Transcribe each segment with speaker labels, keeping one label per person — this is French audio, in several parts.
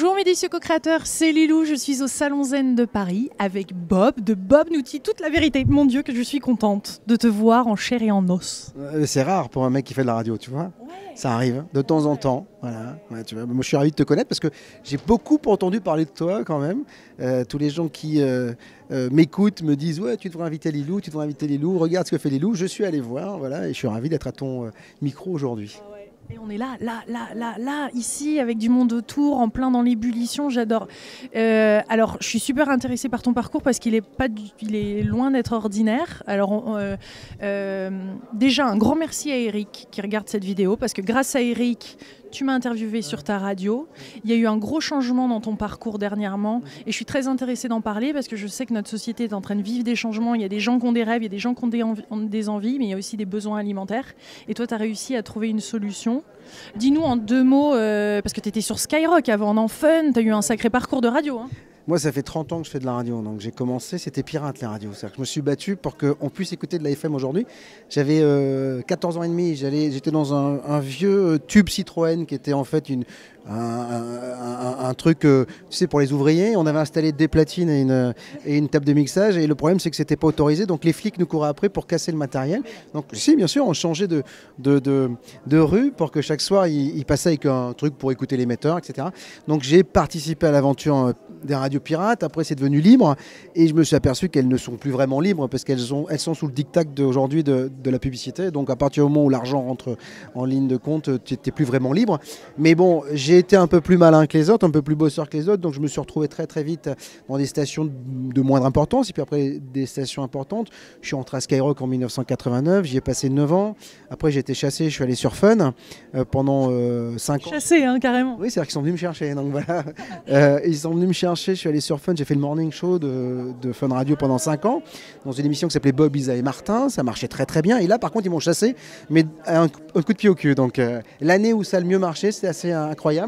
Speaker 1: Bonjour mes délicieux co-créateurs, c'est Lilou, je suis au Salon Zen de Paris avec Bob de Bob Nouti, toute la vérité. Mon Dieu que je suis contente de te voir en chair et en os.
Speaker 2: Euh, C'est rare pour un mec qui fait de la radio, tu vois. Ça arrive hein, de temps en temps. Voilà. Ouais, tu vois. Moi, je suis ravi de te connaître parce que j'ai beaucoup entendu parler de toi quand même. Euh, tous les gens qui euh, m'écoutent me disent ouais, tu devrais inviter Lilou, tu devrais inviter Lilou. Regarde ce que fait Lilou. Je suis allé voir, voilà, et je suis ravi d'être à ton micro aujourd'hui.
Speaker 1: On est là, là, là, là, là, ici, avec du monde autour, en plein dans l'ébullition, j'adore. Euh, alors, je suis super intéressée par ton parcours parce qu'il est, pas du- il est loin d'être ordinaire. Alors, euh, euh, déjà, un grand merci à Eric qui regarde cette vidéo parce que grâce à Eric, tu m'as interviewé sur ta radio. Il y a eu un gros changement dans ton parcours dernièrement et je suis très intéressée d'en parler parce que je sais que notre société est en train de vivre des changements. Il y a des gens qui ont des rêves, il y a des gens qui ont des, envies, mais il y a aussi des besoins alimentaires. Et toi, tu as réussi à trouver une solution. Dis-nous en deux mots, euh, parce que tu étais sur Skyrock avant, en fun, tu as eu un sacré parcours de radio. hein.
Speaker 2: Moi, ça fait 30 ans que je fais de la radio. Donc, j'ai commencé, c'était pirate radios. C'est-à-dire que je me suis battu pour qu'on puisse écouter de la FM aujourd'hui. J'avais euh, 14 ans et demi. J'étais dans un, un vieux euh, tube Citroën qui était en fait une, un, truc, euh, pour les ouvriers. On avait installé des platines et une, et une table de mixage. Et le problème, c'est que c'était pas autorisé. Donc, les flics nous couraient après pour casser le matériel. Donc, si, bien sûr, on changeait de, de, de, rue pour que chaque soir, ils il passaient avec un truc pour écouter l'émetteur, etc. Donc, j'ai participé à l'aventure euh, des radios pirates. Après, c'est devenu libre. Et je me suis aperçu qu'elles ne sont plus vraiment libres parce qu'elles elles sont sous le diktat d'aujourd'hui de, de la publicité. Donc, à partir du moment où l'argent rentre en ligne de compte, tu n'étais plus vraiment libre. Mais bon, j'ai été un peu plus malin que les autres, un peu plus bosseur que les autres. Donc, je me suis retrouvé très, très vite dans des stations de, moindre importance. Et puis après, des stations importantes. Je suis entré à Skyrock en 1989. J'y ai passé 9 ans. Après, j'ai été chassé. Je suis allé sur Fun euh, pendant 5 ans.
Speaker 1: Chassé, hein, carrément.
Speaker 2: Oui, c'est-à-dire qu'ils sont venus me chercher. Donc voilà. Euh, ils sont venus me chercher. Je suis allé sur Fun. J'ai fait le morning show de, de Fun Radio pendant 5 ans dans une émission qui s'appelait Bob, Isa et Martin. Ça marchait très très bien. Et là, par contre, ils m'ont chassé, mais un, un coup de pied au cul. Donc euh, l'année où ça a le mieux marché, c'était assez incroyable.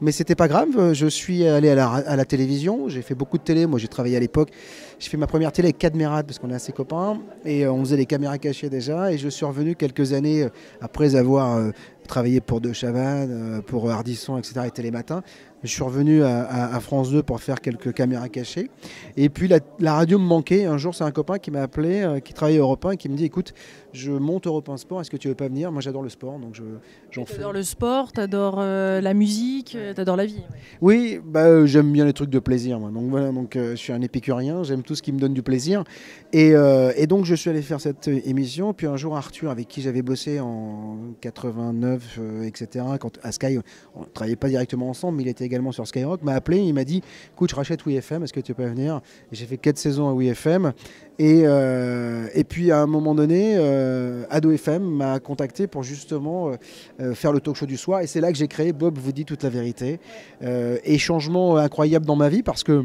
Speaker 2: Mais c'était pas grave. Euh, Je suis allé à la, télévision. J'ai fait beaucoup de télé. Moi, j'ai travaillé à l'époque. J'ai fait ma première télé avec Cadmerat parce qu'on est assez copains. Et euh, on faisait les caméras cachées déjà. Et je suis revenu quelques années euh, après avoir travaillé pour De Chavannes, pour Ardisson, etc. et Télématin. Je suis revenu à, France 2 pour faire quelques caméras cachées. Et puis la, radio me manquait. Un jour, c'est un copain qui m'a appelé, qui travaillait à Europe 1, et qui me dit Écoute, je monte Europe 1 Sport, est-ce que tu veux pas venir? Moi, j'adore le sport, donc je- j'en fais.
Speaker 1: T'adores le sport, t'adores euh, la musique, euh, t'adores la vie.
Speaker 2: Oui, bah, euh, j'aime bien les trucs de plaisir. Moi. Donc voilà, donc, euh, je suis un épicurien, j'aime tout ce qui me donne du plaisir. Et, et donc je suis allé faire cette émission. Puis un jour, Arthur, avec qui j'avais bossé en 89, euh, etc., quand, à Sky, on ne travaillait pas directement ensemble, mais il était également sur Skyrock, m'a appelé, il m'a dit Écoute, je rachète WeFM, est-ce que tu peux venir? J'ai fait 4 saisons à WeFM. Et, euh, et puis à un moment donné, euh, Ado FM m'a contacté pour justement euh, faire le talk show du soir. Et c'est là que j'ai créé Bob vous dit toute la vérité. Et changement incroyable dans ma vie parce que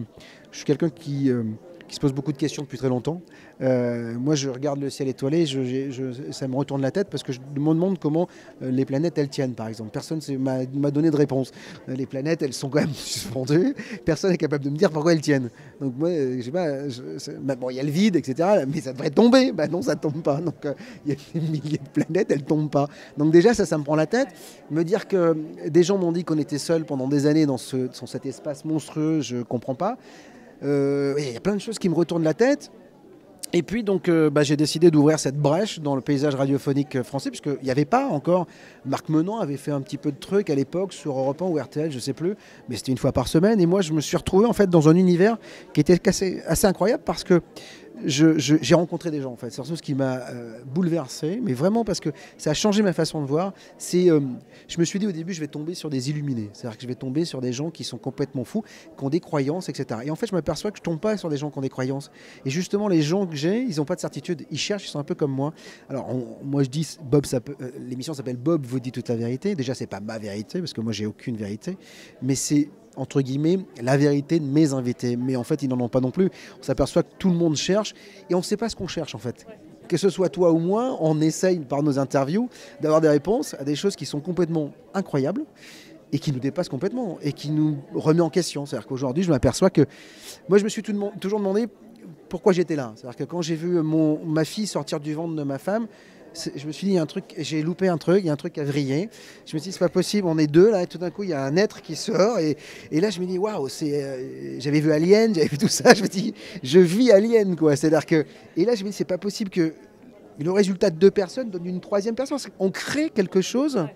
Speaker 2: je suis quelqu'un qui, qui se pose beaucoup de questions depuis très longtemps. Euh, moi, je regarde le ciel étoilé, ça me retourne la tête parce que je me demande comment euh, les planètes elles tiennent, par exemple. Personne s'est- m'a donné de réponse. Euh, les planètes, elles sont quand même suspendues. Personne n'est capable de me dire pourquoi elles tiennent. Donc moi, je sais pas. bah, bon, il y a le vide, etc. Mais ça devrait tomber. Bah non, ça tombe pas. Donc il y a des milliers de planètes, elles tombent pas. Donc déjà, ça, ça me prend la tête. Me dire que des gens m'ont dit qu'on était seuls pendant des années dans, dans cet espace monstrueux, je comprends pas. Euh, Il y a plein de choses qui me retournent la tête. Et puis donc euh, bah, j'ai décidé d'ouvrir cette brèche dans le paysage radiophonique français, puisqu'il n'y avait pas encore. Marc Menon avait fait un petit peu de trucs à l'époque sur Europe 1 ou RTL, je sais plus, mais c'était une fois par semaine. Et moi je me suis retrouvé en fait dans un univers qui était assez, assez incroyable parce que j'ai rencontré des gens en fait. C'est surtout ce qui m'a euh, bouleversé, mais vraiment parce que ça a changé ma façon de voir. C'est, euh, je me suis dit au début, je vais tomber sur des illuminés, c'est-à-dire que je vais tomber sur des gens qui sont complètement fous, qui ont des croyances, etc. Et en fait, je m'aperçois que je tombe pas sur des gens qui ont des croyances. Et justement, les gens que j'ai, ils n'ont pas de certitude, ils cherchent, ils sont un peu comme moi. Alors, moi je dis, Bob, euh, l'émission s'appelle Bob vous dit toute la vérité. Déjà, c'est pas ma vérité parce que moi j'ai aucune vérité, mais c'est entre guillemets, la vérité de mes invités. Mais en fait, ils n'en ont pas non plus. On s'aperçoit que tout le monde cherche et on ne sait pas ce qu'on cherche en fait. Que ce soit toi ou moi, on essaye par nos interviews d'avoir des réponses à des choses qui sont complètement incroyables et qui nous dépassent complètement et qui nous remet en question. C'est-à-dire qu'aujourd'hui, je m'aperçois que moi, je me suis toujours demandé pourquoi j'étais là. C'est-à-dire que quand j'ai vu mon, ma fille sortir du ventre de ma femme, je me suis dit, il y a un truc, j'ai loupé un truc, il y a un truc à vriller. Je me suis dit, c'est pas possible, on est deux là, et tout d'un coup, il y a un être qui sort, et, et là, je me dis, waouh, c'est, j'avais vu Alien, j'avais vu tout ça, je me dis, je vis Alien, quoi. C'est-à-dire que, et là, je me dis, c'est pas possible que le résultat de deux personnes donne une troisième personne. On crée quelque chose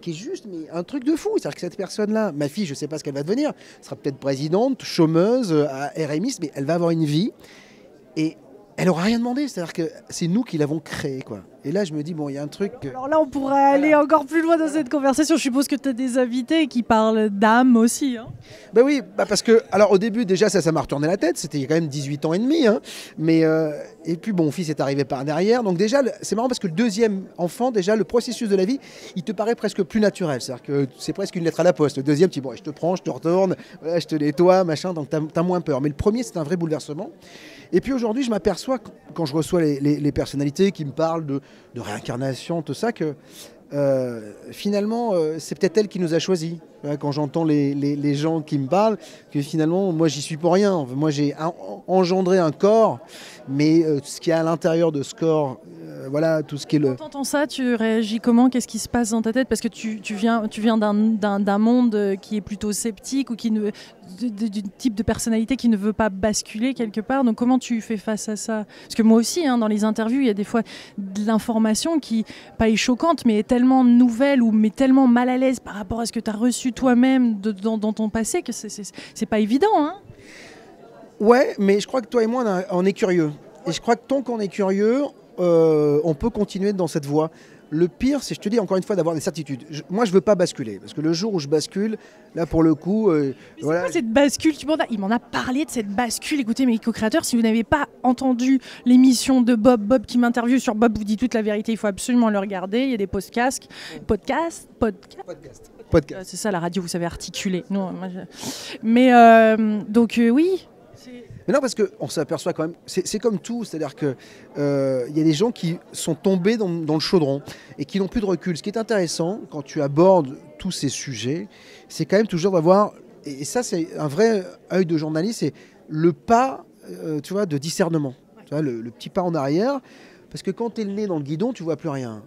Speaker 2: qui est juste un truc de fou. C'est-à-dire que cette personne-là, ma fille, je sais pas ce qu'elle va devenir, sera peut-être présidente, chômeuse, à RMI, mais elle va avoir une vie. Et elle n'aura rien demandé. C'est-à-dire que c'est nous qui l'avons créée. Quoi. Et là, je me dis, bon, il y a un truc.
Speaker 1: Alors là, on pourrait aller encore plus loin dans cette conversation. Je suppose que tu as des invités qui parlent d'âme aussi. Hein
Speaker 2: ben oui, bah parce que, alors au début, déjà, ça, ça m'a retourné la tête. C'était il y a quand même 18 ans et demi. Hein. Mais, euh, et puis, bon, fils est arrivé par derrière. Donc, déjà, c'est marrant parce que le deuxième enfant, déjà, le processus de la vie, il te paraît presque plus naturel. C'est-à-dire que c'est presque une lettre à la poste. Le deuxième, tu dis, bon, je te prends, je te retourne, je te nettoie, machin. Donc, tu as, moins peur. Mais le premier, c'est un vrai bouleversement. Et puis aujourd'hui, je m'aperçois, quand je reçois les, personnalités qui me parlent de, réincarnation, tout ça, que euh, finalement, euh, c'est peut-être elle qui nous a choisis. Quand j'entends les, gens qui me parlent, que finalement, moi, j'y suis pour rien. Moi, j'ai engendré un corps, mais euh, ce qu'il y a à l'intérieur de ce corps, voilà, tout ce qui est le.
Speaker 1: Quand tu entends ça, tu réagis comment? Qu'est-ce qui se passe dans ta tête? Parce que tu, viens, tu viens d'un monde qui est plutôt sceptique ou qui ne, du type de personnalité qui ne veut pas basculer quelque part. Donc comment tu fais face à ça? Parce que moi aussi, hein, dans les interviews, il y a des fois de l'information qui, pas est choquante, mais est tellement nouvelle ou mais tellement mal à l'aise par rapport à ce que tu as reçu toi-même dans, ton passé que c'est pas évident. Hein?
Speaker 2: Ouais, mais je crois que toi et moi, on, est curieux. Et je crois que tant qu'on est curieux, euh, on peut continuer dans cette voie. Le pire, c'est, je te dis encore une fois, d'avoir des certitudes. moi, je veux pas basculer, parce que le jour où je bascule, là, pour le coup, euh,
Speaker 1: voilà. Quoi, cette bascule? Tu Il m'en a parlé de cette bascule. Écoutez, mes co-créateurs, si vous n'avez pas entendu l'émission de Bob, Bob qui m'interviewe sur Bob vous dit toute la vérité, il faut absolument le regarder. Il y a des podcasts, podcasts, podcasts. Podcast. C'est ça la radio, vous savez articuler. Non, Mais euh, donc euh, oui,
Speaker 2: mais non, parce qu'on s'aperçoit quand même, c'est comme tout, c'est-à-dire qu'il euh, y a des gens qui sont tombés dans, le chaudron et qui n'ont plus de recul. Ce qui est intéressant quand tu abordes tous ces sujets, c'est quand même toujours d'avoir, et ça c'est un vrai œil de journaliste, c'est le pas euh, tu vois, de discernement, le, petit pas en arrière, parce que quand tu es le nez dans le guidon, tu vois plus rien.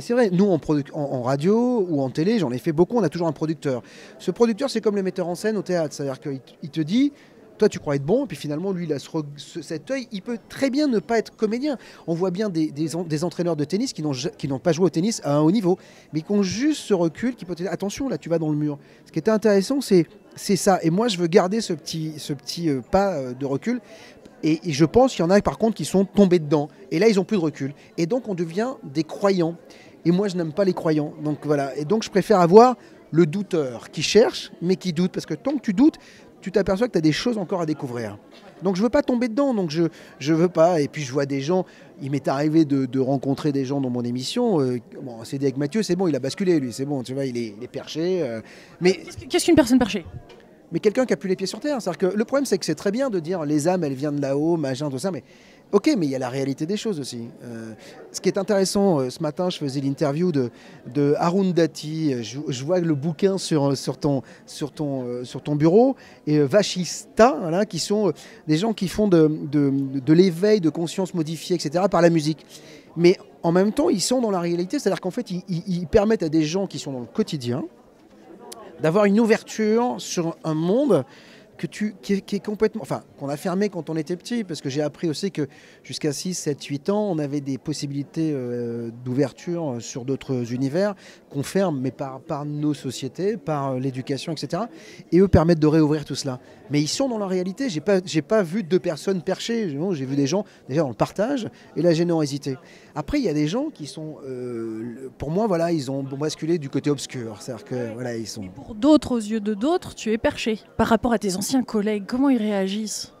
Speaker 2: C'est vrai, nous en, en, radio ou en télé, j'en ai fait beaucoup, on a toujours un producteur. Ce producteur, c'est comme le metteur en scène au théâtre, c'est-à-dire qu'il te dit, toi tu crois être bon, et puis finalement lui il cet œil, il peut très bien ne pas être comédien. On voit bien des, entraîneurs de tennis qui n'ont pas joué au tennis à un haut niveau, mais qui ont juste ce recul, qui peut dire attention là tu vas dans le mur. Ce qui était intéressant c'est ça, et moi je veux garder ce petit, euh, pas euh, de recul. Et, je pense qu'il y en a par contre qui sont tombés dedans. Et là, ils ont plus de recul. Et donc, on devient des croyants. Et moi, je n'aime pas les croyants. Donc voilà. Et donc, je préfère avoir le douteur qui cherche, mais qui doute. Parce que tant que tu doutes, tu t'aperçois que tu as des choses encore à découvrir. Donc je veux pas tomber dedans, donc je je veux pas. Et puis je vois des gens, il m'est arrivé de, rencontrer des gens dans mon émission. Euh, bon, c'est avec Mathieu, c'est bon, il a basculé lui, c'est bon, tu vois, il est, perché. Euh. mais
Speaker 1: qu'est-ce qu'une personne perchée?
Speaker 2: Mais quelqu'un qui a plus les pieds sur terre. cest que le problème, c'est que c'est très bien de dire les âmes, elles viennent de là-haut, machin, tout ça, mais Ok, mais il y a la réalité des choses aussi. Euh, ce qui est intéressant, euh, ce matin, je faisais l'interview de, de Dati. Je, vois le bouquin sur, euh, ton bureau. Et Vachista, voilà, qui sont des gens qui font de, l'éveil de conscience modifiée, etc., par la musique. Mais en même temps, ils sont dans la réalité, c'est-à-dire qu'en fait, ils permettent à des gens qui sont dans le quotidien d'avoir une ouverture sur un monde que tu, qui, est, complètement. Enfin, qu'on a fermé quand on était petit, parce que j'ai appris aussi que jusqu'à 6, 7, 8 ans, on avait des possibilités euh, d'ouverture sur d'autres univers qu'on ferme, mais par, par nos sociétés, par euh, l'éducation, etc. Et eux permettent de réouvrir tout cela. Mais ils sont dans la réalité. J'ai pas, pas vu deux personnes perchées. J'ai vu des gens déjà dans le partage et la générosité. Après, il y a des gens qui sont, euh, pour moi, voilà, ils ont basculé du côté obscur. C'est-à-dire que voilà, ils sont.
Speaker 1: pour d'autres, aux yeux de d'autres, tu es perché. Par rapport à tes anciens collègues, comment ils réagissent?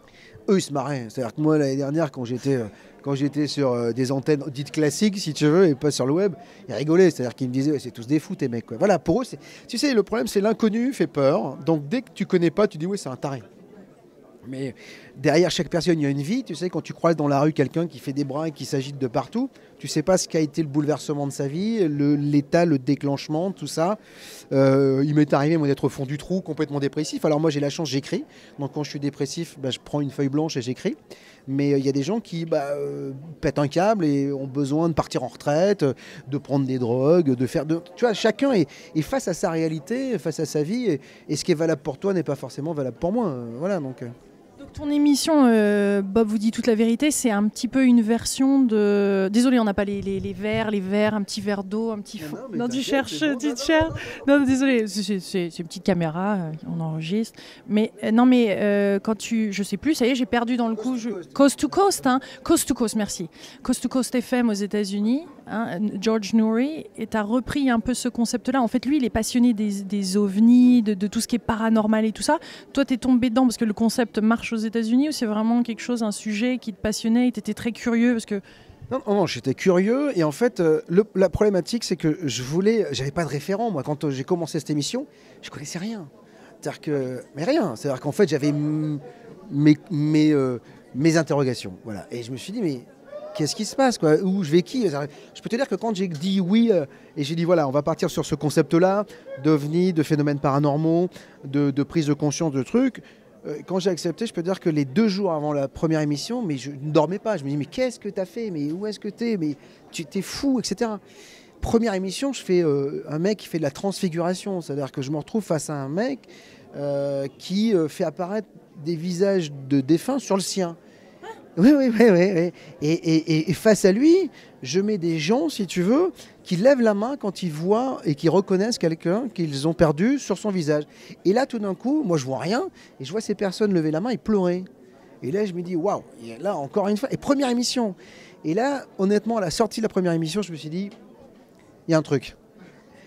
Speaker 2: Eux, ils se marraient. C'est-à-dire que moi, l'année dernière, quand j'étais euh, quand j'étais sur euh, des antennes dites classiques, si tu veux, et pas sur le web, ils rigolaient. C'est-à-dire qu'ils me disaient, c'est tous des fous, tes mecs. Quoi. Voilà, pour eux, tu sais, le problème, c'est l'inconnu fait peur. Donc, dès que tu connais pas, tu dis, oui, c'est un taré. Mais derrière chaque personne, il y a une vie. Tu sais, quand tu croises dans la rue quelqu'un qui fait des bras et qui s'agite de partout, Tu sais pas ce qu'a été le bouleversement de sa vie, l'état, le, déclenchement, tout ça. Euh, il m'est arrivé moi d'être au fond du trou, complètement dépressif. Alors moi j'ai la chance, j'écris. Donc quand je suis dépressif, bah, je prends une feuille blanche et j'écris. Mais euh, il y a des gens qui bah, euh, pètent un câble et ont besoin de partir en retraite, de prendre des drogues, de faire. Tu vois, chacun est, face à sa réalité, face à sa vie, et, et ce qui est valable pour toi n'est pas forcément valable pour moi. Voilà donc.
Speaker 1: Ton émission, euh, Bob vous dit toute la vérité, c'est un petit peu une version de. Désolé, on n'a pas les, les, les, verres, les verres, un petit verre d'eau, un petit.
Speaker 2: Non,
Speaker 1: non tu cherches, tu cherches. Non, désolé, c'est une petite caméra, euh, on enregistre. Mais euh, non, mais quand tu, je sais plus, ça y est, j'ai perdu dans le coup. Je...
Speaker 2: to coast.
Speaker 1: coast to coast, hein. Coast to coast, merci. Coast to coast FM aux États-Unis. Hein, George tu as repris un peu ce concept-là. En fait, lui, il est passionné des, ovnis, de, tout ce qui est paranormal et tout ça. Toi, tu es tombé dedans parce que le concept marche aux États-Unis ou c'est vraiment quelque chose, un sujet qui te passionnait et tu étais très curieux parce que
Speaker 2: non, non, j'étais curieux et en fait, euh, la problématique, c'est que je voulais, j'avais pas de référent moi quand euh, j'ai commencé cette émission, je connaissais rien. C'est-à-dire que, mais rien. C'est-à-dire qu'en fait, j'avais mes, mes, euh, mes interrogations, voilà. Et je me suis dit, mais qu'est-ce qui se passe quoi? Où je vais qui? Je peux te dire que quand j'ai dit oui euh, et j'ai dit voilà, on va partir sur ce concept-là d'ovnis, de phénomènes paranormaux, de, prise de conscience de trucs. Euh, quand j'ai accepté, je peux te dire que les deux jours avant la première émission, mais je ne dormais pas. Je me dis mais qu'est-ce que tu as fait? Mais où est-ce que tu es Mais tu t'es fou, etc. Première émission, je fais euh, un mec qui fait de la transfiguration, c'est-à-dire que je me retrouve face à un mec euh, qui fait apparaître des visages de défunts sur le sien. Oui, oui, oui, oui. Et, et, et, face à lui, je mets des gens, si tu veux, qui lèvent la main quand ils voient et qui reconnaissent quelqu'un qu'ils ont perdu sur son visage. Et là, tout d'un coup, moi, je vois rien, et je vois ces personnes lever la main et pleurer. Et là, je me dis, waouh, là, encore une fois, et première émission. Et là, honnêtement, à la sortie de la première émission, je me suis dit, il y a un truc.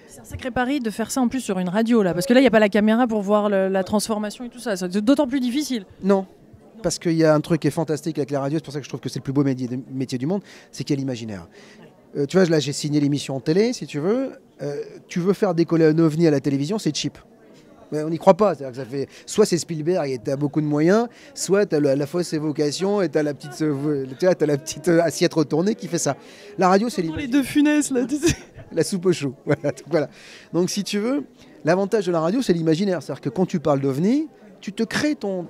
Speaker 1: C'est un sacré pari de faire ça en plus sur une radio, là, parce que là, il n'y a pas la caméra pour voir le, la transformation et tout ça. C'est d'autant plus difficile.
Speaker 2: Non, parce qu'il y a un truc qui est fantastique avec la radio, c'est pour ça que je trouve que c'est le plus beau métier, du monde, c'est qu'il y a l'imaginaire. Euh, tu vois, là j'ai signé l'émission en télé, si tu veux. Euh, tu veux faire décoller un ovni à la télévision, c'est cheap. Mais on n'y croit pas. Que ça fait... Soit c'est Spielberg et tu as beaucoup de moyens, soit tu as la, la, fausse évocation et tu as la petite, euh, tu as la petite assiette retournée qui fait ça. La radio, c'est
Speaker 1: les deux funesses, là.
Speaker 2: la soupe au chou. Voilà, donc, voilà. donc si tu veux, l'avantage de la radio, c'est l'imaginaire. C'est-à-dire que quand tu parles d'ovni, tu te crées ton,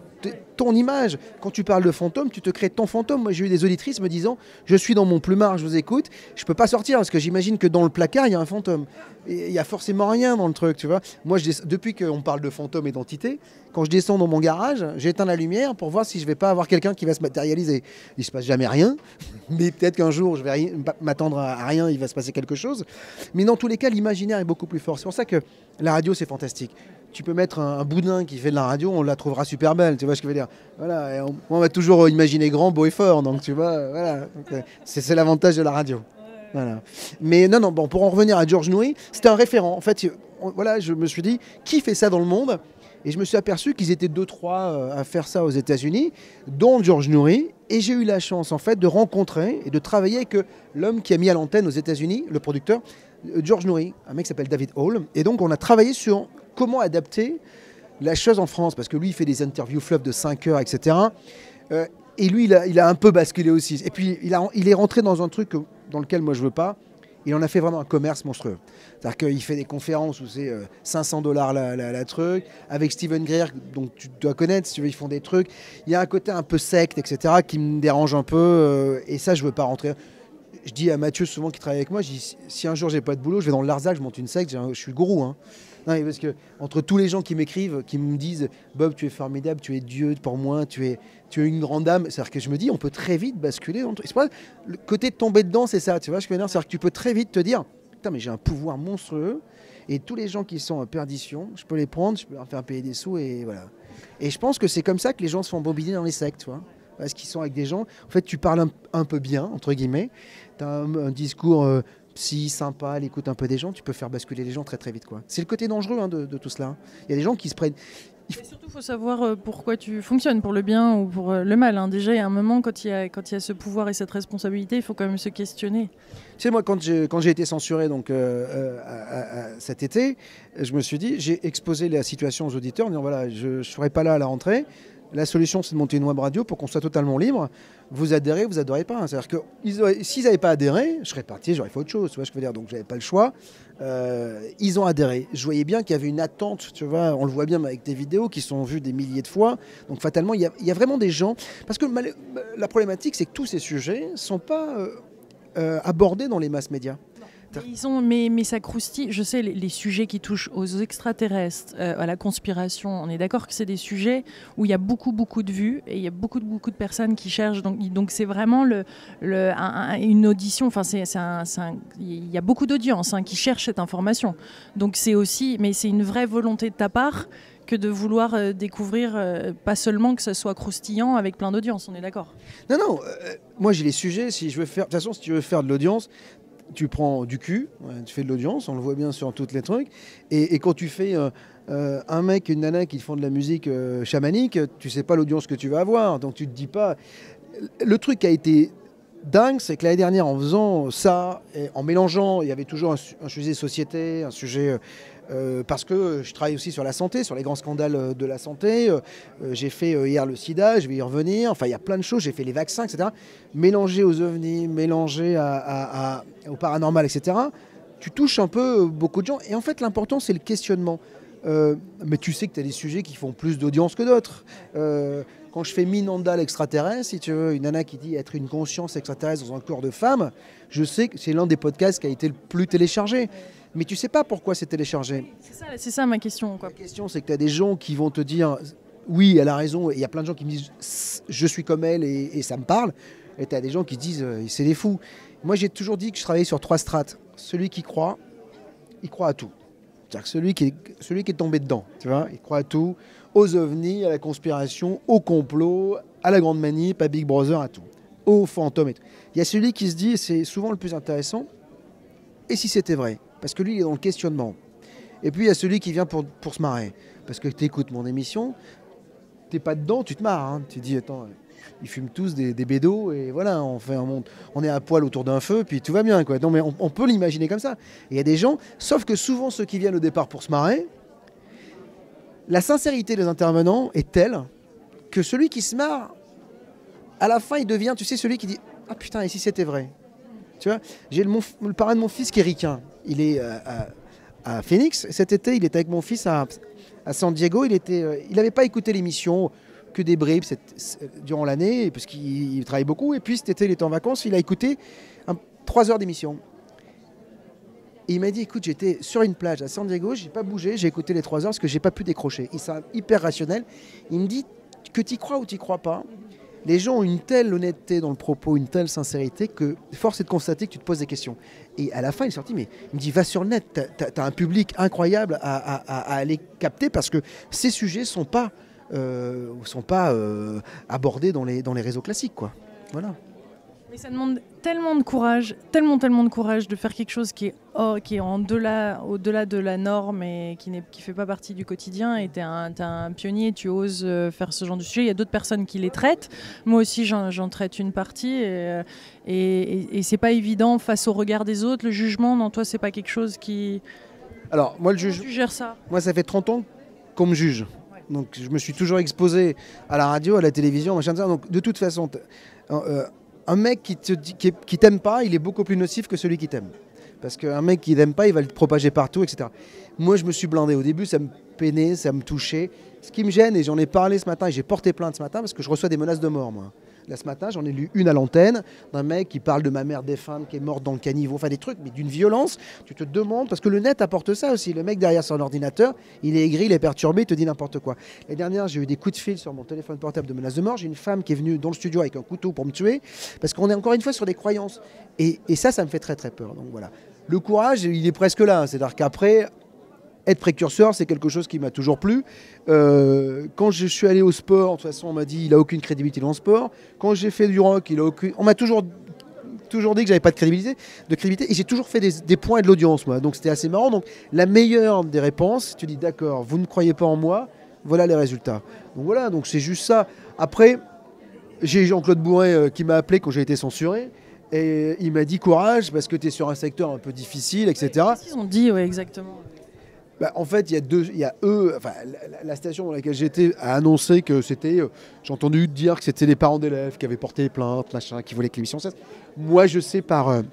Speaker 2: image. Quand tu parles de fantôme, tu te crées ton fantôme. Moi, j'ai eu des auditrices me disant Je suis dans mon plumard, je vous écoute, je peux pas sortir parce que j'imagine que dans le placard, il y a un fantôme. Il y a forcément rien dans le truc, tu vois. Moi, depuis qu'on parle de fantôme et d'entité, quand je descends dans mon garage, j'éteins la lumière pour voir si je vais pas avoir quelqu'un qui va se matérialiser. Il se passe jamais rien, mais peut-être qu'un jour, je vais m'attendre à rien, il va se passer quelque chose. Mais dans tous les cas, l'imaginaire est beaucoup plus fort. C'est pour ça que la radio, c'est fantastique tu peux mettre un, boudin qui fait de la radio, on la trouvera super belle, tu vois ce que je veux dire voilà, on, va toujours imaginer grand, beau et fort, donc tu vois, voilà, c'est l'avantage de la radio. Voilà. Mais non, non, bon, pour en revenir à George Noory, c'était un référent. En fait, voilà, je me suis dit, qui fait ça dans le monde? Et je me suis aperçu qu'ils étaient deux, trois à faire ça aux États-Unis, dont George Noory. Et j'ai eu la chance, en fait, de rencontrer et de travailler avec l'homme qui a mis à l'antenne aux États-Unis, le producteur, George Noory, un mec qui s'appelle David Hall. Et donc, on a travaillé sur comment adapter la chose en France, parce que lui, il fait des interviews fleuves de 5 heures, etc. Euh, et lui, il a, un peu basculé aussi. Et puis, il, est rentré dans un truc dans lequel moi, je veux pas. Il en a fait vraiment un commerce monstrueux. C'est-à-dire qu'il fait des conférences où c'est euh, 500 dollars la, la, truc. Avec Steven Greer, donc tu dois connaître, si tu veux, ils font des trucs. Il y a un côté un peu secte, etc., qui me dérange un peu. Euh, et ça, je veux pas rentrer. Je dis à Mathieu, souvent, qui travaille avec moi, si un jour j'ai pas de boulot, je vais dans le Larzac, je monte une secte, je suis gourou. Hein. Non, parce que entre tous les gens qui m'écrivent, qui me disent Bob, tu es formidable, tu es Dieu pour moi, tu es, tu es une grande âme, c'est-à-dire que je me dis, on peut très vite basculer. C'est pas le côté de tomber dedans, c'est ça, tu vois, je veux dire, c'est-à-dire que tu peux très vite te dire, putain, mais j'ai un pouvoir monstrueux, et tous les gens qui sont en perdition, je peux les prendre, je peux leur faire payer des sous, et voilà. Et je pense que c'est comme ça que les gens se font bobiner dans les sectes, tu parce qu'ils sont avec des gens. En fait, tu parles un, peu bien, entre guillemets. Tu as un, un discours euh, psy, sympa, l'écoute un peu des gens, tu peux faire basculer les gens très très vite. C'est le côté dangereux hein, de, de, tout cela. Il y a des gens qui se prennent.
Speaker 1: Il faut... surtout, il faut savoir euh, pourquoi tu fonctionnes, pour le bien ou pour euh, le mal. Hein. Déjà, il y a un moment, quand il y a, quand il y a ce pouvoir et cette responsabilité, il faut quand même se questionner.
Speaker 2: Tu sais, moi, quand j'ai, quand j'ai été censuré donc, euh, à, à, à cet été, je me suis dit, j'ai exposé la situation aux auditeurs en disant voilà, je ne serai pas là à la rentrée. La solution, c'est de monter une web radio pour qu'on soit totalement libre. Vous adhérez, vous adhérez pas. C'est-à-dire que s'ils n'avaient pas adhéré, je serais parti, j'aurais fait autre chose. Tu vois, je veux dire, donc j'avais pas le choix. Euh, ils ont adhéré. Je voyais bien qu'il y avait une attente. Tu vois, on le voit bien avec tes vidéos qui sont vues des milliers de fois. Donc fatalement, il y a, il y a vraiment des gens. Parce que la problématique, c'est que tous ces sujets sont pas euh, euh, abordés dans les masses médias.
Speaker 1: Ils ont, mais, mais ça croustille. Je sais, les, sujets qui touchent aux extraterrestres, euh, à la conspiration, on est d'accord que c'est des sujets où il y a beaucoup, beaucoup de vues et il y a beaucoup, beaucoup de personnes qui cherchent. Donc, donc c'est vraiment le, le une audition. Enfin, c'est, il y a beaucoup d'audience hein, qui cherchent cette information. Donc, c'est aussi, mais c'est une vraie volonté de ta part que de vouloir euh, découvrir, euh, pas seulement que ça soit croustillant avec plein d'audience, on est d'accord?
Speaker 2: Non, non, moi j'ai les sujets, si je veux faire, de toute façon, si tu veux faire de l'audience, tu prends du cul, tu fais de l'audience, on le voit bien sur toutes les trucs. Et, quand tu fais euh, euh, un mec une nana qui font de la musique euh, chamanique, tu sais pas l'audience que tu vas avoir. Donc tu te dis pas. Le truc a été dingue, c'est que l'année dernière, en faisant ça, et en mélangeant, il y avait toujours un sujet société, un sujet euh, parce que je travaille aussi sur la santé, sur les grands scandales euh, de la santé. Euh, j'ai fait hier le sida, je vais y revenir. Enfin, il y a plein de choses. J'ai fait les vaccins, etc. Mélangé aux ovnis, mélangé au paranormal, etc. Tu touches un peu beaucoup de gens. Et en fait, l'important, c'est le questionnement. mais tu sais que tu as des sujets qui font plus d'audience que d'autres. quand je fais Minanda l'extraterrestre, si tu veux, une nana qui dit être une conscience extraterrestre dans un corps de femme, je sais que c'est l'un des podcasts qui a été le plus téléchargé mais tu sais pas pourquoi c'est téléchargé.
Speaker 1: C'est ça, ma question.
Speaker 2: Quoi. question, c'est que tu as des gens qui vont te dire oui, elle a raison, et il y a plein de gens qui me disent je suis comme elle et, ça me parle, et tu as des gens qui disent euh, c'est des fous. Moi, j'ai toujours dit que je travaillais sur trois strates. Celui qui croit, il croit à tout. C'est-à-dire que celui qui, est, celui qui est tombé dedans, tu vois, il croit à tout, aux ovnis, à la conspiration, au complot, à la grande manip, à Big Brother, à tout, aux fantômes et tout. Il y a celui qui se dit, c'est souvent le plus intéressant, et si c'était vrai? Parce que lui, il est dans le questionnement. Et puis, il y a celui qui vient pour, se marrer. Parce que tu écoutes mon émission, tu n'es pas dedans, tu te marres. Hein. Tu dis, attends, ils fument tous des, des bédos et voilà, on, fait un on est à poil autour d'un feu, puis tout va bien. Quoi. Non, mais on, peut l'imaginer comme ça. Il y a des gens, sauf que souvent ceux qui viennent au départ pour se marrer, la sincérité des intervenants est telle que celui qui se marre, à la fin, il devient, tu sais, celui qui dit Ah putain, et si c'était vrai? Tu vois, j'ai le, le, parrain de mon fils qui est ricain il est euh, à, Phoenix. Cet été, il était avec mon fils à, San Diego. Il n'avait euh, pas écouté l'émission que des bribes durant l'année, parce qu'il travaille beaucoup. Et puis cet été, il était en vacances, il a écouté trois heures d'émission. Et il m'a dit, écoute, j'étais sur une plage à San Diego, j'ai pas bougé, j'ai écouté les trois heures parce que j'ai pas pu décrocher. Il s'est hyper rationnel. Il me dit que tu crois ou tu crois pas? Les gens ont une telle honnêteté dans le propos, une telle sincérité que force est de constater que tu te poses des questions. Et à la fin, il est sorti, mais il me dit va sur le net, tu as, un public incroyable à, aller capter parce que ces sujets sont pas, euh, sont pas euh, abordés dans les, réseaux classiques. Voilà.
Speaker 1: Mais ça demande tellement de courage, tellement, tellement de courage de faire quelque chose qui est, oh, qui est en delà, au-delà de la norme et qui ne qui fait pas partie du quotidien. Et tu es, un pionnier, tu oses euh, faire ce genre de sujet. Il y a d'autres personnes qui les traitent. Moi aussi, j'en, traite une partie. Et, euh, et, et, c'est pas évident face au regard des autres. Le jugement, non, toi, c'est pas quelque chose qui.
Speaker 2: Alors, moi, le juge.
Speaker 1: Tu gères ça
Speaker 2: Moi, ça fait 30 ans qu'on me juge. Donc, je me suis toujours exposé à la radio, à la télévision, machin de ça. Donc, de toute façon. Euh, un mec qui te qui, t'aime pas, il est beaucoup plus nocif que celui qui t'aime. Parce qu'un mec qui t'aime pas, il va le propager partout, etc. Moi, je me suis blindé. Au début, ça me peinait, ça me touchait. Ce qui me gêne, et j'en ai parlé ce matin, et j'ai porté plainte ce matin, parce que je reçois des menaces de mort, moi. Ce matin, j'en ai lu une à l'antenne d'un mec qui parle de ma mère défunte qui est morte dans le caniveau. Enfin, des trucs, mais d'une violence. Tu te demandes, parce que le net apporte ça aussi. Le mec derrière son ordinateur, il est aigri, il est perturbé, il te dit n'importe quoi. La dernière, j'ai eu des coups de fil sur mon téléphone portable de menaces de mort. J'ai une femme qui est venue dans le studio avec un couteau pour me tuer, parce qu'on est encore une fois sur des croyances. Et, et ça, ça me fait très très peur. Donc voilà. Le courage, il est presque là. C'est-à-dire qu'après, être précurseur, c'est quelque chose qui m'a toujours plu. Euh, quand je suis allé au sport, de toute façon, on m'a dit il a aucune crédibilité dans le sport. Quand j'ai fait du rock, il a aucune. On m'a toujours toujours dit que j'avais pas de crédibilité, de crédibilité, et j'ai toujours fait des, points et de l'audience, moi. Donc c'était assez marrant. Donc la meilleure des réponses, tu dis d'accord, vous ne croyez pas en moi, voilà les résultats. Donc voilà, donc c'est juste ça. Après, j'ai Jean-Claude Bourret euh, qui m'a appelé quand j'ai été censuré. Et il m'a dit courage parce que tu es sur un secteur un peu difficile, etc.
Speaker 1: Qu'ils ont dit, oui, exactement?
Speaker 2: Bah, en fait, il y a deux, il y a eux, enfin, la, station dans laquelle j'étais a annoncé que c'était, euh, j'ai entendu dire que c'était les parents d'élèves qui avaient porté plainte, machin, qui voulaient que l'émission cesse. Moi, je sais par, euh,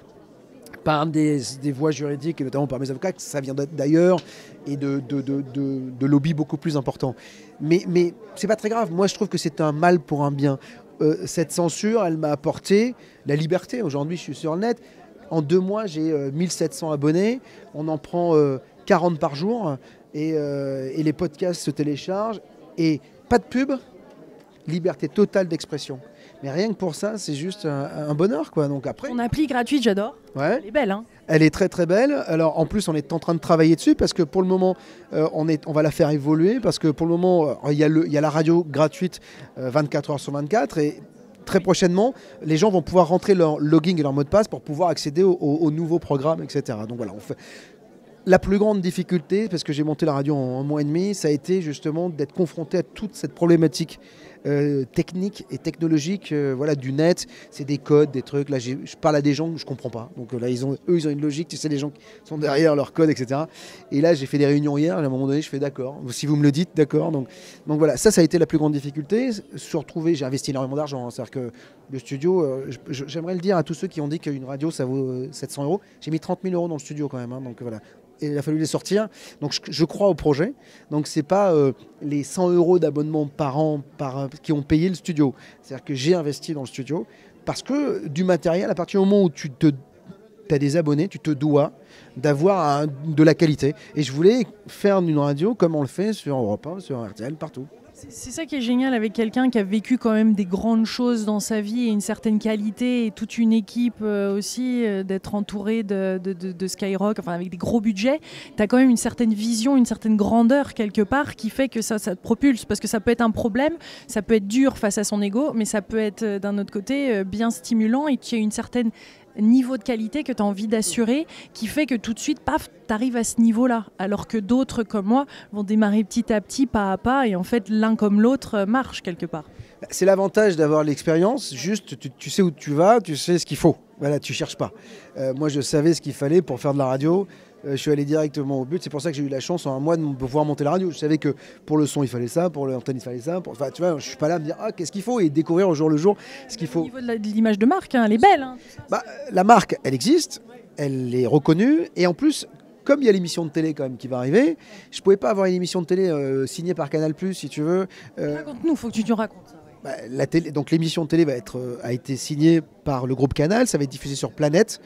Speaker 2: par des, des voies juridiques, et notamment par mes avocats, que ça vient d'ailleurs et de, de, de, de, lobbies beaucoup plus importants. Mais, mais c'est pas très grave. Moi, je trouve que c'est un mal pour un bien. Euh, cette censure, elle m'a apporté la liberté. Aujourd'hui, je suis sur le net. En deux mois, j'ai euh, 1700 abonnés. On en prend 40 par jour. Et, euh, et les podcasts se téléchargent. Et pas de pub, liberté totale d'expression. Mais rien que pour ça, c'est juste un, un bonheur. Quoi. Donc après,
Speaker 1: Ton appli gratuite, j'adore.
Speaker 2: ouais.
Speaker 1: Elle est belle, hein
Speaker 2: Elle est très très belle. Alors en plus, on est en train de travailler dessus parce que pour le moment, euh, on, est, on va la faire évoluer parce que pour le moment, euh, il y, a le- il y a la radio gratuite euh, 24 heures sur 24 et très prochainement, les gens vont pouvoir rentrer leur login et leur mot de passe pour pouvoir accéder au- au- aux nouveaux programmes, etc. Donc voilà, on fait. La plus grande difficulté, parce que j'ai monté la radio en un mois et demi, ça a été justement d'être confronté à toute cette problématique euh, technique et technologique euh, voilà, du net. C'est des codes, des trucs. Là, je parle à des gens que je comprends pas. Donc euh, là, ils ont, eux, ils ont une logique. Tu sais, les gens qui sont derrière leur code, etc. Et là, j'ai fait des réunions hier. À un moment donné, je fais d'accord. Si vous me le dites, d'accord. Donc, voilà, ça, ça a été la plus grande difficulté. Se retrouver, j'ai investi énormément d'argent. hein. C'est-à-dire que le studio, euh, j'aimerais le dire à tous ceux qui ont dit qu'une radio, ça vaut euh, 700 euros. J'ai mis 30 000 euros dans le studio quand même. hein. donc voilà. Et il a fallu les sortir. Donc je, crois au projet. Donc c'est pas les 100 euros d'abonnement par an par, qui ont payé le studio. C'est-à-dire que j'ai investi dans le studio parce que du matériel, à partir du moment où tu te as des abonnés, tu te dois d'avoir de la qualité. Et je voulais faire une radio comme on le fait sur Europe 1, sur RTL, partout.
Speaker 1: C'est ça qui est génial avec quelqu'un qui a vécu quand même des grandes choses dans sa vie et une certaine qualité et toute une équipe euh, aussi, euh, d'être entouré de, de- de- de Skyrock, enfin avec des gros budgets. Tu as quand même une certaine vision, une certaine grandeur quelque part qui fait que ça, ça te propulse parce que ça peut être un problème, ça peut être dur face à son ego, mais ça peut être euh, d'un autre côté bien stimulant et tu as une certaine niveau de qualité que tu as envie d'assurer qui fait que tout de suite, paf, tu arrives à ce niveau-là. Alors que d'autres comme moi vont démarrer petit à petit, pas à pas, et en fait, l'un comme l'autre euh, marche quelque part.
Speaker 2: C'est l'avantage d'avoir l'expérience, juste tu, tu sais où tu vas, tu sais ce qu'il faut. Voilà, tu cherches pas. Euh, moi, je savais ce qu'il fallait pour faire de la radio. Euh, je suis allé directement au but. C'est pour ça que j'ai eu la chance en un mois de pouvoir monter la radio. Je savais que pour le son, il fallait ça, pour l'antenne, il fallait ça. Pour... Enfin, tu vois, je suis pas là à me dire ah, qu'est-ce qu'il faut et découvrir au jour le jour ce qu'il
Speaker 1: Au
Speaker 2: faut.
Speaker 1: niveau de l'image de marque, hein, elle est belle. hein.
Speaker 2: Bah, la marque, elle existe, elle est reconnue, et en plus, comme il y a l'émission de télé quand même qui va arriver, je pouvais pas avoir une émission de télé euh, signée par Canal+, si tu veux. Euh,
Speaker 1: Raconte-nous, faut que tu nous racontes ça. ouais.
Speaker 2: bah, la télé, donc l'émission de télé va être, euh, a été signée par le groupe Canal, ça va être diffusé sur Planète.